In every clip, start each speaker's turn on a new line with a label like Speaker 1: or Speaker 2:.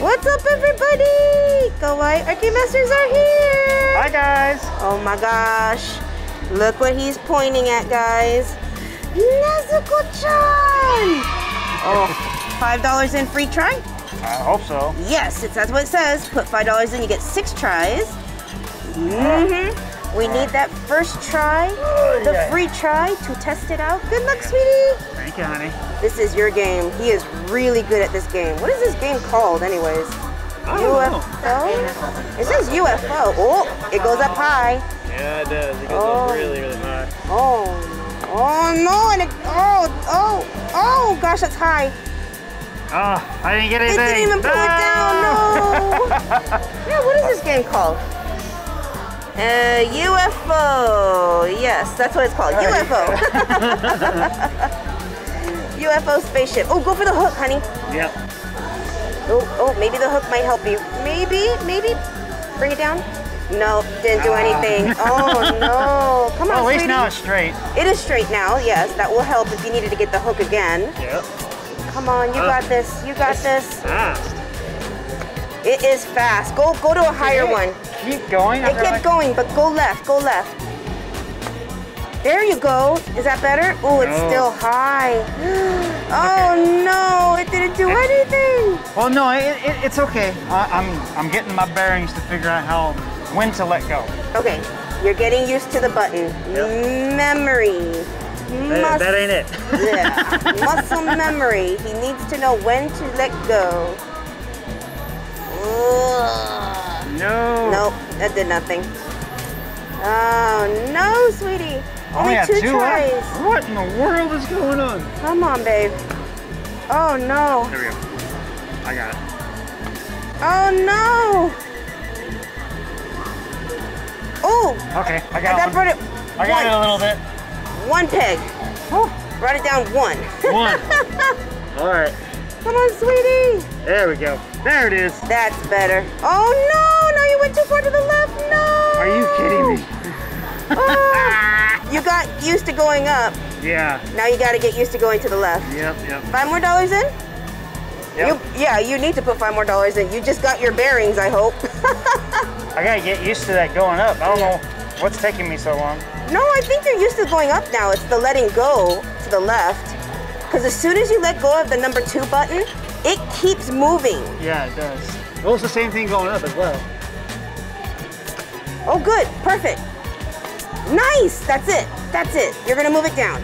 Speaker 1: What's up, everybody? Kawaii Arcade Masters are here.
Speaker 2: Hi, guys.
Speaker 1: Oh my gosh. Look what he's pointing at, guys. Nezuko-chan. Oh, $5 in free try?
Speaker 2: I hope so.
Speaker 1: Yes, it's that's what it says. Put $5 in, you get six tries. Mm-hmm. We need that first try, oh,
Speaker 2: the
Speaker 1: free try to test it out. Good luck, sweetie.
Speaker 2: Thank you, honey.
Speaker 1: This is your game. He is really good at this game. What is this game called, anyways?
Speaker 2: Know.
Speaker 1: UFO? It says UFO. Oh, it goes up high.
Speaker 2: Yeah, it does. It goes
Speaker 1: Oh.
Speaker 2: up really, really high.
Speaker 1: Oh, oh no, and it, oh, oh, oh, gosh, that's high.
Speaker 2: Oh, I didn't get anything.
Speaker 1: It didn't even pull it down, no. Ah. yeah, what is this game called? Uh, UFO. Yes, that's what it's called. UFO. UFO spaceship. Oh, go for the hook, honey.
Speaker 2: Yep.
Speaker 1: Oh, oh, maybe the hook might help you. Maybe, maybe. Bring it down. No, didn't do
Speaker 2: Ah.
Speaker 1: anything. Oh no! Come on,
Speaker 2: Well, at least
Speaker 1: sweetie.
Speaker 2: now it's straight.
Speaker 1: It is straight now. Yes, that will help if you needed to get the hook again.
Speaker 2: Yep.
Speaker 1: Come on, you
Speaker 2: Uh,
Speaker 1: got this. You got this.
Speaker 2: Fast.
Speaker 1: It is fast. Go, go to a higher one.
Speaker 2: Keep going.
Speaker 1: It kept going, but go left. Go left. There you go. Is that better? Oh, it's
Speaker 2: No.
Speaker 1: still high. Oh no! It didn't do anything.
Speaker 2: Well, no, it, it, it's okay. I, I'm I'm getting my bearings to figure out how when to let go.
Speaker 1: Okay, you're getting used to the button.
Speaker 2: Yep.
Speaker 1: Memory.
Speaker 2: That, that ain't it.
Speaker 1: yeah. Muscle memory. He needs to know when to let go. Ugh.
Speaker 2: no.
Speaker 1: Nope, that did nothing. Oh no, sweetie. Only
Speaker 2: had
Speaker 1: two,
Speaker 2: two
Speaker 1: tries.
Speaker 2: left. What in the world is going on?
Speaker 1: Come on, babe. Oh no.
Speaker 2: There we go. I got it.
Speaker 1: Oh no. Oh,
Speaker 2: Okay, I got one.
Speaker 1: brought it.
Speaker 2: I got it a
Speaker 1: one,
Speaker 2: little bit.
Speaker 1: one peg. Brought it down one.
Speaker 2: One. All right.
Speaker 1: Come on, sweetie.
Speaker 2: There we go. There it is.
Speaker 1: That's better. Oh no! Now you went too far to the left. No.
Speaker 2: Are you kidding me?
Speaker 1: Oh, you got used to going up.
Speaker 2: Yeah.
Speaker 1: Now you got to get used to going to the left.
Speaker 2: Yep. Yep.
Speaker 1: Five more dollars in?
Speaker 2: Yep.
Speaker 1: You, yeah, you need to put five more dollars in. You just got your bearings, I hope.
Speaker 2: I gotta get used to that going up. I don't know what's taking me so long.
Speaker 1: no, I think you're used to going up now. It's the letting go to the left. Because as soon as you let go of the number two button, it keeps moving.
Speaker 2: Yeah, it does. Well, it's the same thing going up as well.
Speaker 1: Oh, good. Perfect. Nice. That's it. That's it. You're going to move it down.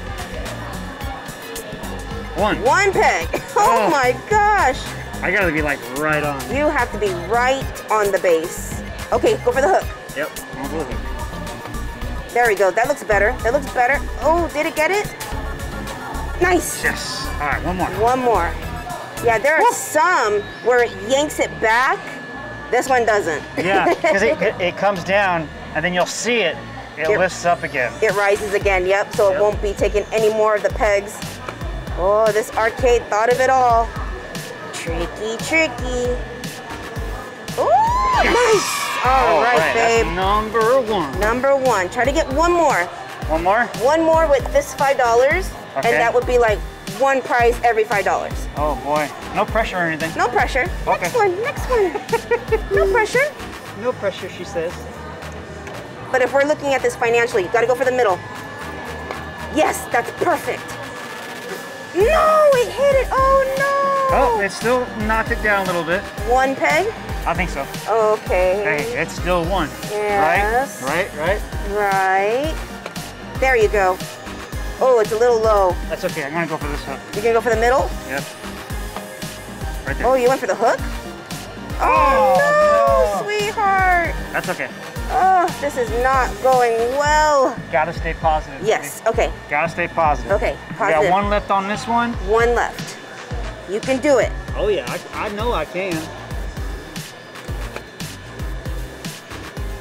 Speaker 2: One.
Speaker 1: One peg. Oh
Speaker 2: Oh.
Speaker 1: my gosh.
Speaker 2: I gotta be like right on.
Speaker 1: You have to be right on the base. Okay, go for the hook.
Speaker 2: Yep.
Speaker 1: There we go. That looks better. That looks better. Oh, did it get it? Nice.
Speaker 2: Yes. All right, one more.
Speaker 1: One more. Yeah, there are some where it yanks it back. This one doesn't.
Speaker 2: Yeah, because it, it, it comes down and then you'll see it. It
Speaker 1: Yep.
Speaker 2: lifts up again.
Speaker 1: it rises again. Yep. So it won't be taking any more of the pegs. Oh, this arcade thought of it all. Tricky, tricky. Oh, nice. All
Speaker 2: All
Speaker 1: right,
Speaker 2: right,
Speaker 1: babe.
Speaker 2: that's number one.
Speaker 1: Number one. Try to get one more.
Speaker 2: One more?
Speaker 1: One more with this five dollars,
Speaker 2: Okay.
Speaker 1: and that would be like one prize every five dollars.
Speaker 2: Oh boy. No pressure or anything.
Speaker 1: No pressure. Next one. Next one. no pressure.
Speaker 2: No pressure, she says.
Speaker 1: But if we're looking at this financially, you gotta go for the middle. Yes, that's perfect. No, it hit it. Oh no.
Speaker 2: Oh, it still knocked it down a little bit.
Speaker 1: One peg.
Speaker 2: I think so.
Speaker 1: Okay.
Speaker 2: Hey, it's still one.
Speaker 1: Yes.
Speaker 2: Right? Right? Right?
Speaker 1: Right. There you go. Oh, it's a little low.
Speaker 2: That's okay. I'm gonna go for this hook.
Speaker 1: You're gonna go for the middle?
Speaker 2: Yep. Right there.
Speaker 1: Oh, you went for the hook? Oh,
Speaker 2: Oh,
Speaker 1: no,
Speaker 2: no.
Speaker 1: sweetheart.
Speaker 2: That's okay.
Speaker 1: Oh, this is not going well.
Speaker 2: Gotta stay positive.
Speaker 1: Yes,
Speaker 2: baby.
Speaker 1: okay.
Speaker 2: Gotta stay positive.
Speaker 1: Okay, positive.
Speaker 2: We got one left on this one.
Speaker 1: One left. You can do it.
Speaker 2: Oh yeah, I, I know I can.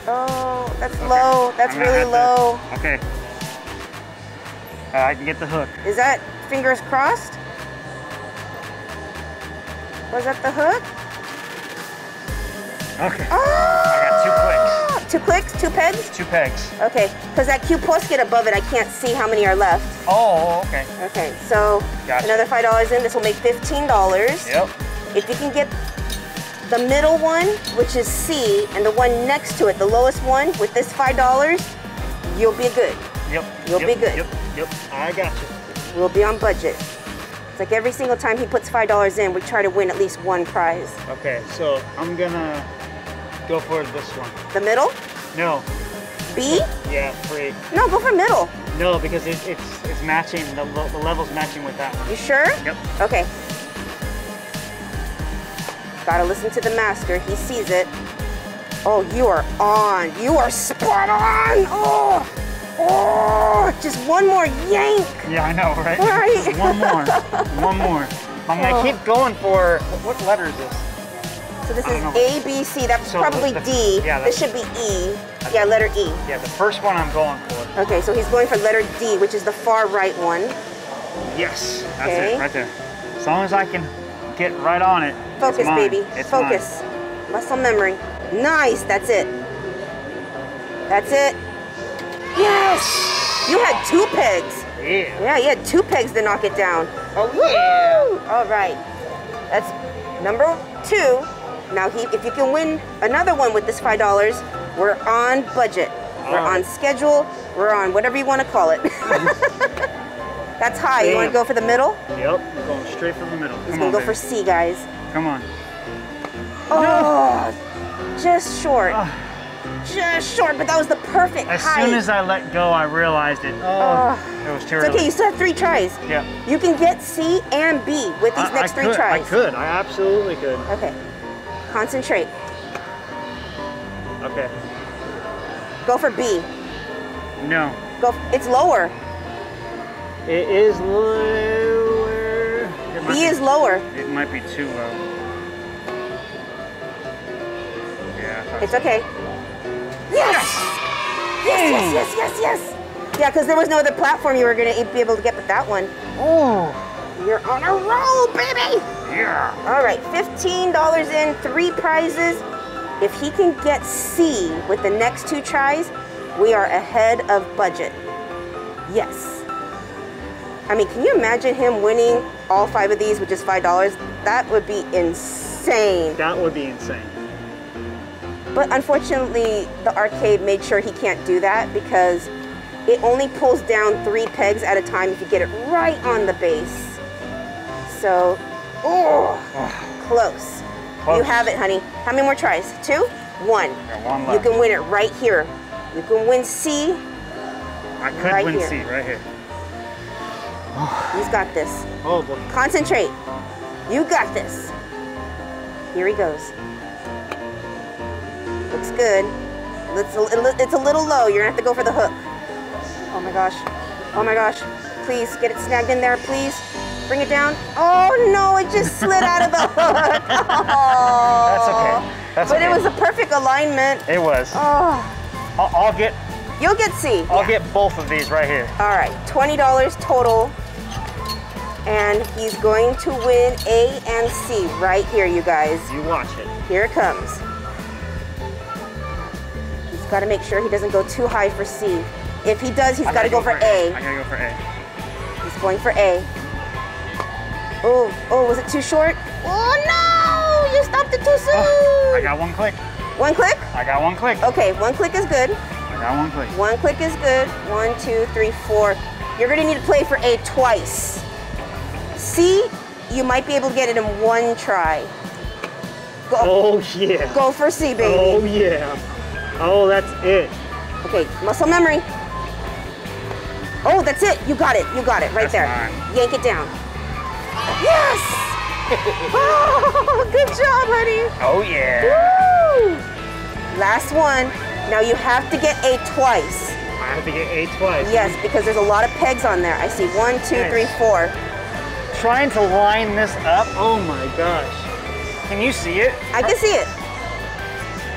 Speaker 1: Oh, that's
Speaker 2: Okay.
Speaker 1: low. That's
Speaker 2: I'm
Speaker 1: really
Speaker 2: have to-
Speaker 1: low.
Speaker 2: Okay. Uh, I can get the hook.
Speaker 1: Is that fingers crossed? Was that the hook?
Speaker 2: Okay.
Speaker 1: Oh!
Speaker 2: I got two clicks.
Speaker 1: Two clicks? Two pegs?
Speaker 2: Two pegs.
Speaker 1: Okay, because that Q posket above it, I can't see how many are left.
Speaker 2: Oh, okay.
Speaker 1: Okay, so
Speaker 2: Gotcha.
Speaker 1: another $5 in. This will make $15.
Speaker 2: Yep.
Speaker 1: If you can get the middle one, which is C, and the one next to it, the lowest one, with this $5, you'll be good.
Speaker 2: Yep.
Speaker 1: You'll
Speaker 2: yep,
Speaker 1: be good.
Speaker 2: Yep. Yep. I got you.
Speaker 1: We'll be on budget. It's like every single time he puts $5 in, we try to win at least one prize.
Speaker 2: Okay, so I'm gonna go for this one.
Speaker 1: The middle?
Speaker 2: No.
Speaker 1: B?
Speaker 2: Yeah, free.
Speaker 1: No, go for middle.
Speaker 2: No, because it, it's it's matching. The, the level's matching with that one.
Speaker 1: You sure?
Speaker 2: Yep.
Speaker 1: Okay. Gotta listen to the master. He sees it. Oh, you are on. You are spot on. Oh, oh, just one more yank.
Speaker 2: Yeah, I know, right?
Speaker 1: Right.
Speaker 2: one more. One more. I'm gonna
Speaker 1: Oh.
Speaker 2: keep going for. What letter is this?
Speaker 1: So this is. A, B, C. That's
Speaker 2: So
Speaker 1: probably
Speaker 2: the- the-
Speaker 1: D.
Speaker 2: yeah,
Speaker 1: this should be E. Yeah, letter E.
Speaker 2: Yeah, the first one I'm going for.
Speaker 1: Okay, so he's going for letter D, which is the far right one.
Speaker 2: Yes, that's
Speaker 1: Okay.
Speaker 2: it, right there. As long as I can get right on it.
Speaker 1: Focus,
Speaker 2: it's mine.
Speaker 1: baby.
Speaker 2: It's
Speaker 1: Focus. Muscle memory. Nice. That's it. That's it. Yes! You had two pegs.
Speaker 2: Yeah.
Speaker 1: Yeah, you had two pegs to knock it down.
Speaker 2: Oh yeah.
Speaker 1: All right. That's number two. Now, he, if you can win another one with this five dollars, we're on budget. We're
Speaker 2: right.
Speaker 1: on schedule. We're on whatever you want to call it. That's high. You want to go for the middle?
Speaker 2: Yep. We're going straight for the middle.
Speaker 1: He's gonna go
Speaker 2: baby.
Speaker 1: for C, guys.
Speaker 2: Come on.
Speaker 1: Oh, just short.
Speaker 2: Ah.
Speaker 1: Just short, but that was the perfect
Speaker 2: As
Speaker 1: height.
Speaker 2: soon as I let go, I realized it. Oh, it was too
Speaker 1: it's okay, you still have three tries.
Speaker 2: Yeah.
Speaker 1: You can get C and B with these
Speaker 2: I-
Speaker 1: next
Speaker 2: I
Speaker 1: three
Speaker 2: could,
Speaker 1: tries.
Speaker 2: I could. I absolutely could.
Speaker 1: Okay. Concentrate.
Speaker 2: Okay.
Speaker 1: Go for B.
Speaker 2: No.
Speaker 1: Go. It's lower.
Speaker 2: It is lower. It
Speaker 1: B
Speaker 2: be-
Speaker 1: is lower.
Speaker 2: It might be too low. Yeah.
Speaker 1: It's
Speaker 2: so.
Speaker 1: okay. Yes! Yes, yes, yes, yes, yes. Yeah, because there was no other platform you were gonna be able to get but that one.
Speaker 2: Oh.
Speaker 1: You're on a roll, baby!
Speaker 2: Yeah.
Speaker 1: All right, $15 in, three prizes. If he can get C with the next two tries, we are ahead of budget. Yes. I mean, can you imagine him winning all five of these with just $5? That would be insane.
Speaker 2: That would be insane.
Speaker 1: But unfortunately, the arcade made sure he can't do that because it only pulls down three pegs at a time if you get it right on the base. So, oh, close. You have it, honey. How many more tries? Two? One.
Speaker 2: One
Speaker 1: You can win it right here. You can win C.
Speaker 2: I could
Speaker 1: right
Speaker 2: win
Speaker 1: here.
Speaker 2: C right here.
Speaker 1: He's got this.
Speaker 2: Oh boy.
Speaker 1: Concentrate. You got this. Here he goes. Looks good. It's a, it's a little low. You're gonna have to go for the hook. Oh my gosh. Oh my gosh. Please get it snagged in there, please. Bring it down. Oh no, it just slid out of the hook. Oh.
Speaker 2: That's okay. That's
Speaker 1: but
Speaker 2: okay.
Speaker 1: it was a perfect alignment.
Speaker 2: It was.
Speaker 1: Oh,
Speaker 2: I'll, I'll get.
Speaker 1: you'll get C.
Speaker 2: I'll
Speaker 1: Yeah.
Speaker 2: get both of these right here.
Speaker 1: All right, $20 total. And he's going to win A and C right here, you guys.
Speaker 2: You watch it.
Speaker 1: Here it comes. He's got to make sure he doesn't go too high for C. If he does, he's got to
Speaker 2: gotta
Speaker 1: go for
Speaker 2: I
Speaker 1: A.
Speaker 2: gotta go for A.
Speaker 1: He's going for A. Oh, oh, was it too short? Oh no! You stopped it too soon.
Speaker 2: Oh, I got one click.
Speaker 1: One click?
Speaker 2: I got one click.
Speaker 1: Okay, one click is good.
Speaker 2: I got one click.
Speaker 1: One click is good. One, two, three, four. You're gonna need to play for A twice. C, you might be able to get it in one try. Go,
Speaker 2: Oh yeah.
Speaker 1: go for C, baby.
Speaker 2: Oh yeah. Oh, that's it.
Speaker 1: Okay, muscle memory. Oh, that's it. You got it. You got it right
Speaker 2: That's
Speaker 1: there.
Speaker 2: mine.
Speaker 1: Yank it down. Yes! oh, good job, honey.
Speaker 2: Oh yeah.
Speaker 1: Woo! Last one. Now you have to get A twice.
Speaker 2: I have to get A twice.
Speaker 1: Yes, because there's a lot of pegs on there. I see one, two,
Speaker 2: Nice.
Speaker 1: three, four.
Speaker 2: Trying to line this up. Oh my gosh. Can you see it?
Speaker 1: I can see it.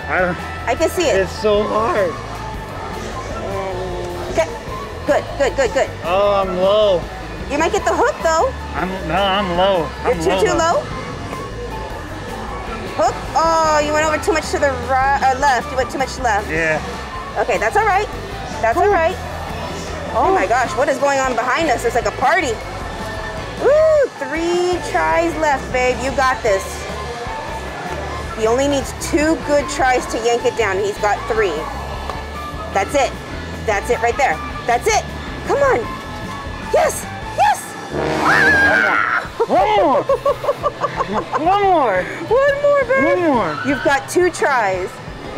Speaker 2: I,
Speaker 1: I can see it.
Speaker 2: it's so hard.
Speaker 1: Okay. Good, good, good, good.
Speaker 2: Oh, I'm low.
Speaker 1: You might get the hook though.
Speaker 2: I'm no, I'm low.
Speaker 1: You're
Speaker 2: I'm
Speaker 1: too, too low. Hook. Oh, you went over too much to the right, uh, left. You went too much left.
Speaker 2: Yeah.
Speaker 1: Okay, that's all right. That's all right. Oh my gosh, what is going on behind us? It's like a party. Woo! Three tries left, babe. You got this. He only needs two good tries to yank it down. He's got three. That's it. That's it right there. That's it. Come on. Yes. Yes.
Speaker 2: One more. Ah! One more.
Speaker 1: One more, baby.
Speaker 2: One more.
Speaker 1: You've got two tries.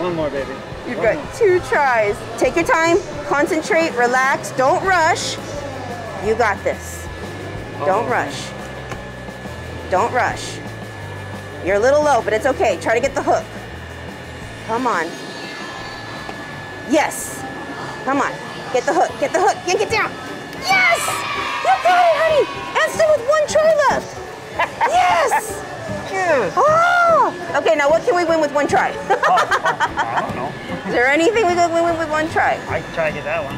Speaker 2: One more, baby.
Speaker 1: You've
Speaker 2: One
Speaker 1: got two tries. Take your time, concentrate, relax, don't rush. You got this. Don't
Speaker 2: Oh.
Speaker 1: rush. Don't rush. You're a little low, but it's okay. Try to get the hook. Come on. Yes. Come on. Get the hook. Get the hook. Yank it down. Yes! You got it, honey! And still with one try left. Yes! Oh! Okay, now what can we win with one try?
Speaker 2: Oh, I don't know.
Speaker 1: Is there anything we can win with one try?
Speaker 2: I can try to get that one.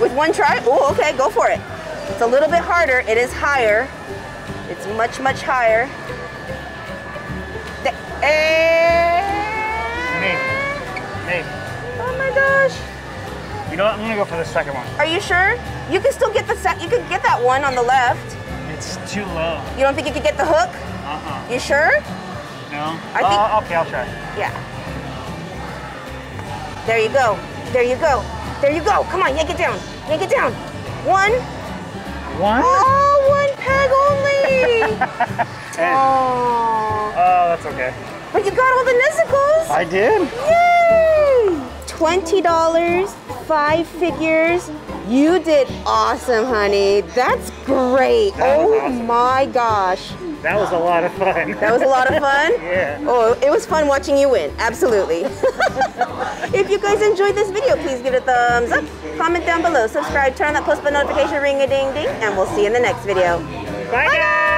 Speaker 1: With one try? Oh, okay, go for it. It's a little bit harder. It is higher. It's much, much higher. Eh.
Speaker 2: Me. Me.
Speaker 1: Oh my gosh.
Speaker 2: You know what? I'm gonna go for the second one.
Speaker 1: Are you sure? You can still get the set. You could get that one on the left.
Speaker 2: It's too low.
Speaker 1: You don't think you could get the hook?
Speaker 2: Uh-uh.
Speaker 1: You sure?
Speaker 2: No?
Speaker 1: I think-
Speaker 2: Uh, okay, I'll try.
Speaker 1: Yeah. There you go. There you go. There you go. Come on, yank it down. Yank it down. One.
Speaker 2: One?
Speaker 1: Oh, one peg only. Oh.
Speaker 2: Oh, that's okay.
Speaker 1: But you got all the Nizicles.
Speaker 2: I did.
Speaker 1: Yay! $20, five figures. You did awesome, honey. That's great.
Speaker 2: That
Speaker 1: oh
Speaker 2: awesome.
Speaker 1: my gosh.
Speaker 2: That was a lot of fun.
Speaker 1: That was a lot of fun.
Speaker 2: Yeah.
Speaker 1: Oh, it was fun watching you win. Absolutely. if you guys enjoyed this video, please give it a thumbs up. Comment down below. Subscribe. Turn on that post bell notification ring a ding ding. And we'll see you in the next video.
Speaker 2: Bye, guys.